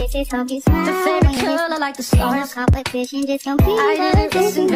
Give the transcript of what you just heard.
This is how you smile. The favorite color like the stars. No competition, just compete. I didn't listen.